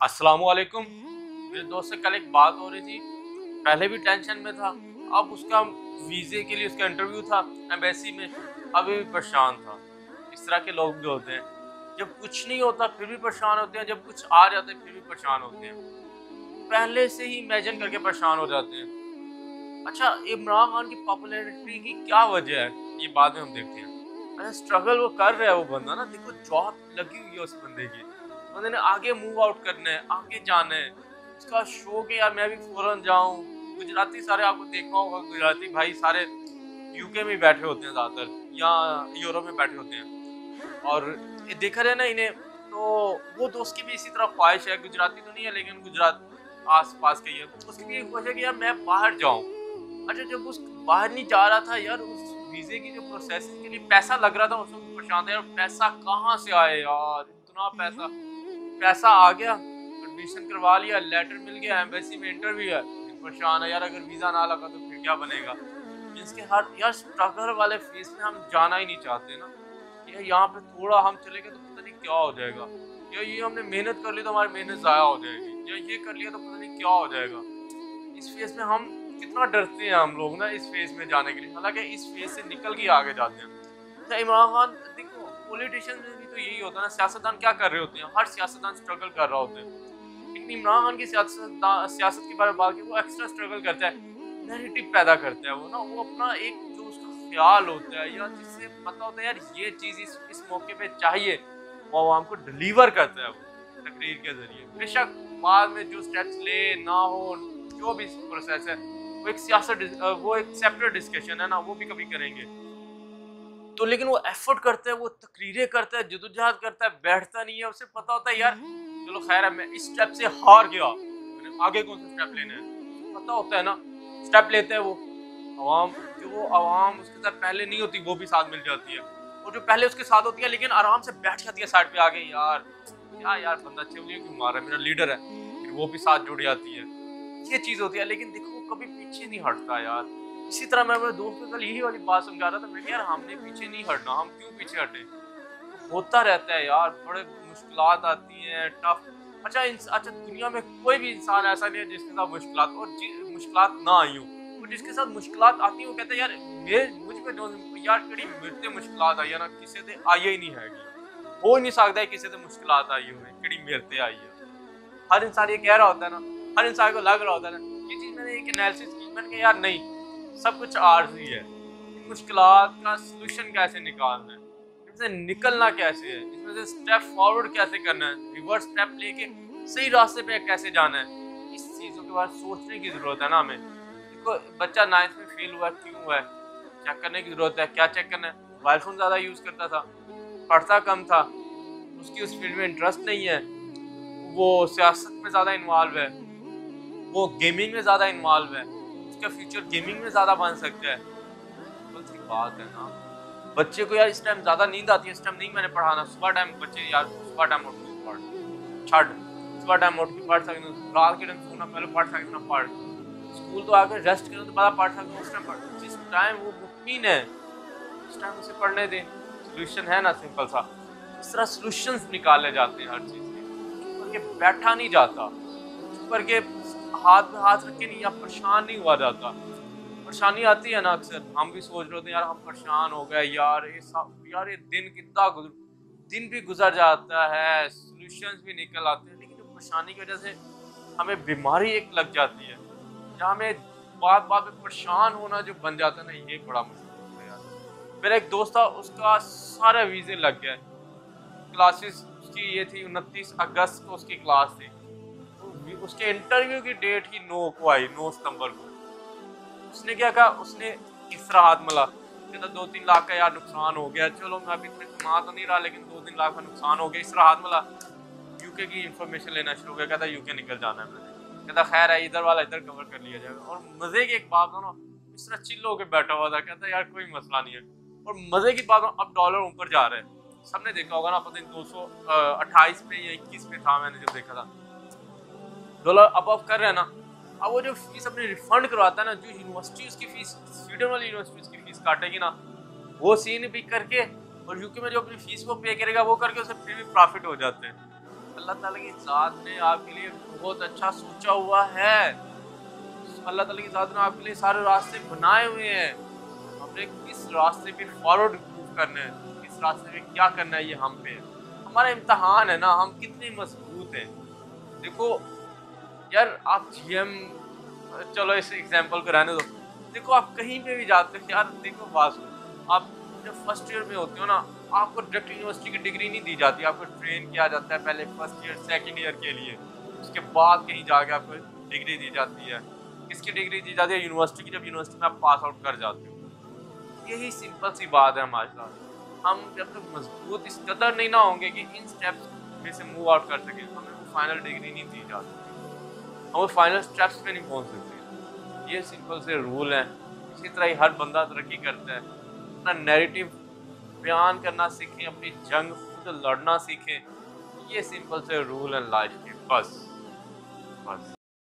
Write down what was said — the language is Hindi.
अस्सलाम वालेकुम मेरे दोस्त से कल एक बात हो रही थी। पहले भी टेंशन में था, अब उसका वीज़े के लिए उसका इंटरव्यू था एम्बेसी में, अभी भी परेशान था। इस तरह के लोग भी होते हैं। जब कुछ नहीं होता, फिर भी परेशान होते हैं, जब कुछ आ जाते फिर भी परेशान होते हैं। पहले से ही इमेजिन करके परेशान हो जाते हैं। अच्छा इमरान खान की पॉपुलैरिटी की क्या वजह है? ये बाद में हम देखते हैं। अच्छा स्ट्रगल वो कर रहा है वो बंदा ना। देखो जॉब लगी हुई है उस बंदे की। बंदे ने आगे मूव आउट करना है, आगे जाना है। उसका शौक है यार, मैं भी फ़ौरन जाऊँ। गुजराती सारे आपको देखा होगा, गुजराती भाई सारे यूके में बैठे होते हैं ज़्यादातर, या यूरोप में बैठे होते हैं। और देखा रहे ना इन्हें तो वो दोस्त की भी इसी तरह ख्वाहिश है, गुजराती तो नहीं है, लेकिन गुजरात आस पास के ही है। उसकी भी ख्वाहिश है कि यार मैं बाहर जाऊँ। अच्छा जब उस बाहर नहीं जा रहा था यार, उस वीज़े की जो प्रोसेस के लिए पैसा लग रहा था उसको परेशान था यार पैसा कहाँ से आए यार? इतना पैसा। पैसा आ गया एडमिशन करवा लिया लेटर मिल गया एम्बेसी में इंटरव्यू है। परेशान है यार, अगर वीज़ा ना लगा तो फिर क्या बनेगा? इसके हर, यार स्ट्रगल वाले फेस में हम जाना ही नहीं चाहते ना। यार, यहाँ पे थोड़ा हम चले गए तो पता नहीं क्या हो जाएगा। या ये हमने मेहनत कर ली तो हमारी मेहनत ज़ाया हो जाएगी। या ये कर लिया तो पता नहीं क्या हो जाएगा। इस फेस में हम कितना डरते हैं हम लोग ना, इस फ़ेज़ में जाने के लिए। हालाँकि इस फ़ेज़ से निकल के आगे जाते हैं। तो इमरान खान, देखो पॉलिटिशियन में भी तो यही होता है ना, सियासतदान क्या कर रहे होते हैं? हर सियासतदान स्ट्रगल कर रहा होता है। लेकिन इमरान खान की सियासत के बारे में बात वो एक्स्ट्रा स्ट्रगल करता है। नेगेटिव पैदा करता है वो ना, वो अपना एक जो उसका ख्याल होता है, या जिससे पता होता है, यार, ये चीज़ इस इस मौके पर चाहिए। वो आवाम को डिलीवर करता है वो, तकरीर के ज़रिए। बेशक बाद में जो स्टेप्स ले, ना हो, जो भी प्रोसेस है, वो एक सियासत, वो एक सेपरेट डिस्कशन है ना, वो भी कभी करेंगे। तो लेकिन वो एफर्ट करता है, वो तकरीरें करता है, जदोजहद करता है, बैठता नहीं है, उसे पता होता है, यार, चलो खैर है मैं इस स्टेप से हार गया। मैंने आगे कौन सा स्टेप लेना है? पता होता है ना स्टेप लेते हैं वो। आवाम, जो वो आवाम उसके साथ पहले नहीं होती, वो भी साथ मिल जाती है। वो जो पहले उसके साथ होती है, लेकिन आराम से बैठ जाती है साइड पे आगे, यार, क्या यार, बंदा चलिए क्यों मार रहा है? मेरा लीडर है। फिर वो भी साथ जुड़ जाती है। ये चीज़ होती है, लेकिन देखो, वो कभी पीछे नहीं हटता, यार। इसी तरह मैं अपने दोस्त को कल यही वाली बात समझा रहा था मैं यार, हमने पीछे नहीं हटना, हम क्यों पीछे हटे? होता रहता है यार, बड़े मुश्किल आती हैं टफ अच्छा अच्छा दुनिया में कोई भी इंसान ऐसा नहीं है जिसके साथ मुश्किल और मुश्किल ना आई हो। तो जिसके साथ मुश्किल आती वो कहते हैं, यार, मेरे, मुझ पे यार, कड़ी मिलते मुश्किल आई है ना, किसी से आई ही नहीं हैगी। हो ही नहीं सकता है किसी से मुश्किल आई हुई कड़ी मिलते आई है। हर इंसान ये कह रहा होता है ना, हर इंसान को लग रहा होता है ना, ये चीज़ मैंने एक एनालिसिस की, मैंने कहा, यार, नहीं सब कुछ आर्जी है। मुश्किल का सोल्यूशन कैसे निकालना है? इससे निकलना कैसे है? इसमें से स्टेप फॉरवर्ड कैसे करना है? रिवर्स स्टेप लेके सही रास्ते पे कैसे जाना है? इस चीज़ों के बारे सोचने की ज़रूरत है ना हमें। देखो, बच्चा नाइन्थ में फेल हुआ क्यों हुआ है? चेक करने की ज़रूरत है। क्या चेक करना है? मोबाइल फ़ोन ज़्यादा यूज़ करता था। पढ़ता कम था। उसकी उस फ़ील्ड में इंटरेस्ट नहीं है। वो सियासत में ज़्यादा इन्वॉल्व है। वो गेमिंग में ज़्यादा इन्वॉल्व है। उसका फ्यूचर गेमिंग में ज़्यादा बन सकता है। सी बात है ना। बच्चे को यार इस टाइम ज़्यादा नींद आती है, इस टाइम नहीं मैंने पढ़ाना सुबह टाइम बच्चे यार, सुबह टाइम उठ के पढ़। छठ सुबह टाइम उठ के पढ़ सकते रात के टाइम सोना पहले पढ़ सकते ना पढ़। स्कूल तो आकर रेस्ट करो तो बड़ा पढ़ सकते उस टाइम पढ़। जिस टाइम वो मुमकिन है, उस टाइम उसे पढ़ने दें। सोल्यूशन है ना सिंपल सा। इस तरह सोल्यूशन निकाले जाते हैं हर चीज़ के बैठा नहीं जाता। ऊपर के हाथ में हाथ रख के नहीं या परेशान नहीं हुआ जाता। परेशानी आती है ना अक्सर। हम भी सोच रहे होते हैं, यार, हम परेशान हो गए, यार, ये सब, यार, ये दिन कितना गुजर दिन भी गुजर जाता है सोल्यूशन भी निकल आते हैं, लेकिन जो परेशानी की वजह से हमें बीमारी एक लग जाती है। या हमें बात बात में परेशान होना जो बन जाता है ना, ये बड़ा मुश्किल होता है यार मेरा एक दोस्त था, उसका सारा वीज़े लग गया। क्लासेस उसकी ये थी, उनतीस अगस्त को उसकी क्लास थी। उसके इंटरव्यू की डेट ही नौ को आई, नौ सितंबर को। उसने क्या कहा? उसने तीसरा हाथ मला। कहता, दो तीन लाख का यार नुकसान हो गया। चलो, मैं अभी इतने कमा तो नहीं रहा, लेकिन दो तीन लाख का नुकसान हो गया। तीसरा हाथ मला। यूके की इन्फॉर्मेशन लेना शुरू किया कहता यूके निकल जाना है मैंने। कहता, खैर है इधर वाला, इधर कवर कर लिया जाएगा और मज़े की एक बात हो ना इस तरह चिल्ल होकर बैठा हुआ था। कहता, यार, कोई मसला नहीं है। और मज़े की बात अब डॉलर ऊपर जा रहे हैं। सबने देखा होगा ना, पता नहीं, दो सौ अट्ठाईस पे या इक्कीस पे था मैंने जब देखा था। डॉलर अप कर रहे हैं ना, अब वो जो फ़ीस अपनी रिफंड करवाता है ना, जो यूनिवर्सिटी उसकी फ़ीस स्वीडन वाली यूनिवर्सिटी उसकी फ़ीस काटेगी ना, वो सीन भी करके और यूके में जो अपनी फ़ीस वो पे करेगा, वो करके उसे फिर भी प्रॉफिट हो जाते हैं। अल्लाह ताला की ज़ात ने आपके लिए बहुत अच्छा सोचा हुआ है। अल्लाह ताला की ज़ात ने आपके लिए सारे रास्ते बनाए हुए हैं। हमने किस रास्ते पे फॉरवर्ड करना है, किस रास्ते पे क्या करना है, ये हम पे। हमारा इम्तहान है ना, हम कितने मज़बूत हैं। देखो यार, आप जीएम चलो इस एग्ज़ाम्पल को रहने दो। देखो, आप कहीं पे भी जाते हो, यार, देखो बात आप जब फ़र्स्ट ईयर में होते हो ना, आपको डायरेक्ट यूनिवर्सिटी की डिग्री नहीं दी जाती, आपको ट्रेन किया जाता है पहले फ़र्स्ट ईयर सेकेंड ईयर के लिए। उसके बाद कहीं जाके आपको डिग्री दी जाती है। किसकी डिग्री दी जाती है? यूनिवर्सिटी की, जब यूनिवर्सिटी में आप पास आउट कर जाते हो। यही सिंपल सी बात है हमारे साथ। हम जब तक मज़बूत इस कदर नहीं ना होंगे कि इन स्टेप्स में से मूव आउट कर सकें, हमें फाइनल डिग्री नहीं दी जा सकती हम फाइनल स्टेप्स पे नहीं पहुँच सकते। ये सिंपल से रूल हैं। इसी तरह ही हर बंदा तरक्की करता है। अपना नैरेटिव बयान करना सीखें, अपनी जंग खुद लड़ना सीखें। ये सिंपल से रूल हैं लाइफ के। बस। बस।